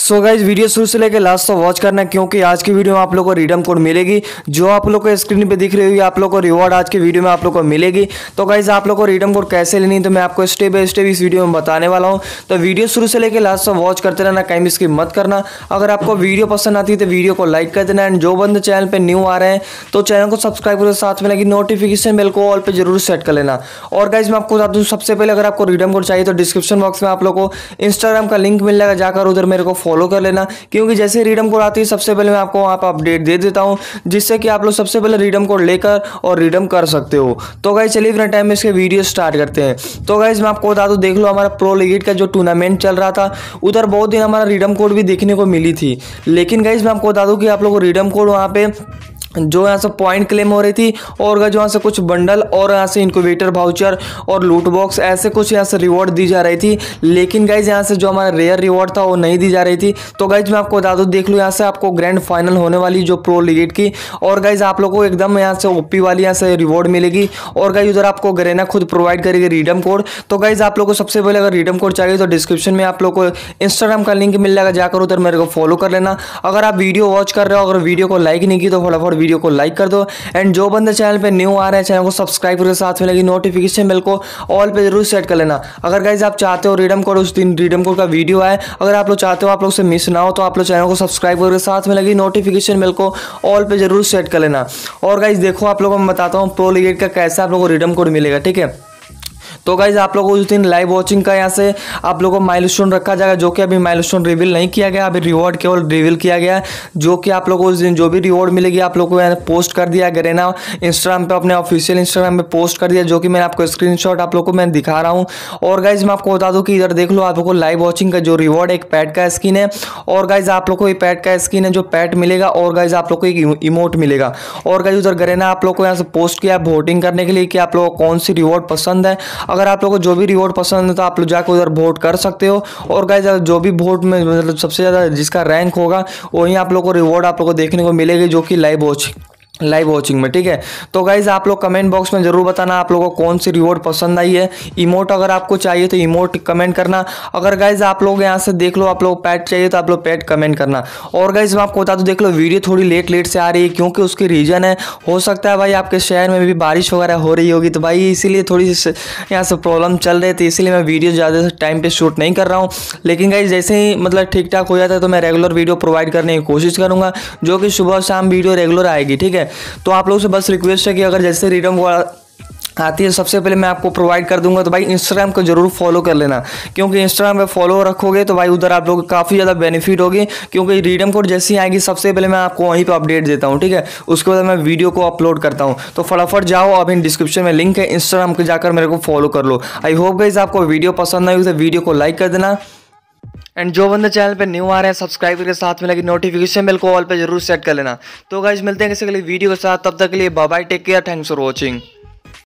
सो so guys video शुरू से लेकर लास्ट तक वॉच करना, क्योंकि आज की वीडियो में आप लोग को रिडम कोड मिलेगी, जो आप लोग को स्क्रीन पे दिख रही होगी, आप लोग को रिवॉर्ड आज की वीडियो में आप लोग को मिलेगी। तो गाइज़ आप लोग को रिडम कोड कैसे लेनी तो मैं आपको स्टेप बाय स्टेप इस वीडियो में बताने वाला हूँ। तो वीडियो शुरू से लेकर लास्ट तक वॉच करते रहना, कहीं भी स्किप मत करना। अगर आपको वीडियो पसंद आती है तो वीडियो को लाइक कर देना। एंड जो बंद चैनल पर न्यू आ रहे हैं तो चैनल को सब्सक्राइब करो, साथ में लगी नोटिफिकेशन बेल को ऑल पर ज़रूर सेट कर लेना। और गाइज़ मैं आपको बता दूँ, सबसे पहले अगर आपको रिडम कोड चाहिए तो डिस्क्रिप्शन बॉक्स में आप लोग को इंस्टाग्राम का लिंक मिल जाएगा, जाकर उधर मेरे को फॉलो कर लेना, क्योंकि जैसे रीडम कोड आती है, सबसे पहले मैं आपको वहाँ पर अपडेट दे देता हूँ, जिससे कि आप लोग सबसे पहले रीडम कोड लेकर और रीडम कर सकते हो। तो गाइज़ चलिए फिर टाइम में इसके वीडियो स्टार्ट करते हैं। तो गाइज़ मैं आपको बता दूँ, देख लो हमारा प्रो लिगेट का जो टूर्नामेंट चल रहा था, उधर बहुत दिन हमारा रीडम कोड भी देखने को मिली थी। लेकिन गाइज़ मैं आपको बता दूँ कि आप लोग को रिडम कोड वहाँ पे जो यहाँ से पॉइंट क्लेम हो रही थी और जो यहाँ से कुछ बंडल और यहाँ से इनक्यूबेटर भाउचर और लूट बॉक्स ऐसे कुछ यहाँ से रिवॉर्ड दी जा रही थी। लेकिन गाइज़ यहाँ से जो हमारा रेयर रिवॉर्ड था वो नहीं दी जा रही थी। तो गाइज़ मैं आपको बता दूँ, देख लूँ यहाँ से आपको ग्रैंड फाइनल होने वाली जो प्रो लिगेट की। और गाइज़ आप लोग को एकदम यहाँ से ओपी वाली यहाँ से रिवॉर्ड मिलेगी। और गाइज़ उधर आपको गरेना खुद प्रोवाइड करेगी रिडम कोड तो गाइज़ आप लोग को सबसे पहले अगर रिडम कोड चाहिए तो डिस्क्रिप्शन में आप लोग को इंस्टाग्राम का लिंक मिल जाएगा, जाकर उधर मेरे को फॉलो कर लेना। अगर आप वीडियो वॉच कर रहे हो, अगर वीडियो को लाइक नहीं की तो फटाफट वीडियो को लाइक कर दो। एंड जो बंदे चैनल पर न्यू आ रहे हैं, चैनल को सब्सक्राइब करके साथ में लगी नोटिफिकेशन बेल को ऑल पे ज़रूर सेट कर लेना। अगर गाइज़ आप चाहते हो रीडम कोड उस दिन रीडम कोड का वीडियो आए, अगर आप लोग चाहते हो आप लोग से मिस ना हो तो आप लोग चैनल को सब्सक्राइब करके साथ में लगी नोटिफिकेशन बेल को ऑल पे ज़रूर सेट कर लेना। और गाइज़ देखो, आप लोगों को मैं बताता हूँ प्रो लिगेट का कैसे आप लोगों को रिडम कोड मिलेगा, ठीक है? तो गाइज़ आप लोगों उस दिन लाइव वॉचिंग का यहाँ से आप लोगों को माइलस्टोन रखा जाएगा जो कि अभी माइलस्टोन रिवील नहीं किया गया अभी रिवॉर्ड केवल रिवील किया गया है जो कि आप लोगों को उस दिन जो भी रिवॉर्ड मिलेगी आप लोगों को यहाँ पोस्ट कर दिया गरेना इंस्टाग्राम पे अपने ऑफिशियल इंस्टाग्राम पे पोस्ट कर दिया जो कि मैंने आपको स्क्रीन आप लोग को मैं दिखा रहा हूँ और गाइज़ मैं आपको बता दूँ कि इधर देख लो आप लोग को लाइव वॉचिंग का जो रिवॉर्ड एक पैड का स्किन है और गाइज़ आप लोग को पैड का स्किन है जो पैड मिलेगा और गाइज़ आप लोग को एक इमोट मिलेगा और गाइज़ उधर गरेना आप लोग को यहाँ से पोस्ट किया वोटिंग करने के लिए कि आप लोग को कौन सी रिवॉर्ड पसंद है अगर आप लोगों को जो भी रिवॉर्ड पसंद है तो आप लोग जाकर उधर वोट कर सकते हो। और गाइज़ जो भी वोट में मतलब सबसे ज़्यादा जिसका रैंक होगा, वहीं आप लोग को रिवॉर्ड आप लोग को देखने को मिलेगी जो कि लाइव वॉच लाइव वॉचिंग में, ठीक है? तो गाइज़ आप लोग कमेंट बॉक्स में ज़रूर बताना आप लोगों को कौन सी रिवॉर्ड पसंद आई है। इमोट अगर आपको चाहिए तो इमोट कमेंट करना। अगर गाइज़ आप लोग यहाँ से देख लो, आप लोग पैट चाहिए तो आप लोग पैट कमेंट करना। और गाइज़ मैं आपको बता दूँ, देख लो वीडियो थोड़ी लेट लेट से आ रही है क्योंकि उसकी रीजन है। हो सकता है भाई आपके शहर में भी बारिश वगैरह हो रही होगी तो भाई इसीलिए थोड़ी यहाँ से प्रॉब्लम चल रही थी, इसीलिए मैं वीडियो ज़्यादा टाइम पर शूट नहीं कर रहा हूँ। लेकिन गाइज़ जैसे ही मतलब ठीक ठाक हो जाता है तो मैं रेगुलर वीडियो प्रोवाइड करने की कोशिश करूँगा, जो कि सुबह शाम वीडियो रेगुलर आएगी, ठीक है? तो आप लोग से बस रिक्वेस्ट है कि अगर जैसे रिडम आती है, सबसे पहले मैं आपको प्रोवाइड कर दूँगा तो भाई इंस्टाग्राम को ज़रूर फॉलो कर लेना। क्योंकि इंस्टाग्राम पे फॉलो रखोगे तो भाई उधर आप लोग काफ़ी ज़्यादा बेनिफिट होगी। क्योंकि रीडम कोड जैसी आएगी, सबसे पहले मैं आपको वहीं पे अपडेट देता हूँ, ठीक है? उसके बाद मैं वीडियो को अपलोड करता हूँ। तो फटाफट जाओ, अभी डिस्क्रिप्शन में लिंक है इंस्टाग्राम को जाकर मेरे को फॉलो कर लो। आई होप गाइज़ आपको वीडियो पसंद आई तो वीडियो को लाइक कर देना। एंड जो बंदे चैनल पे न्यू आ रहे हैं सब्सक्राइब करके साथ में लगी नोटिफिकेशन बेल को ऑल पे ज़रूर सेट कर लेना। तो गाइज़ मिलते हैं किसी के लिए वीडियो के साथ। तब तक के लिए bye bye take care thanks for watching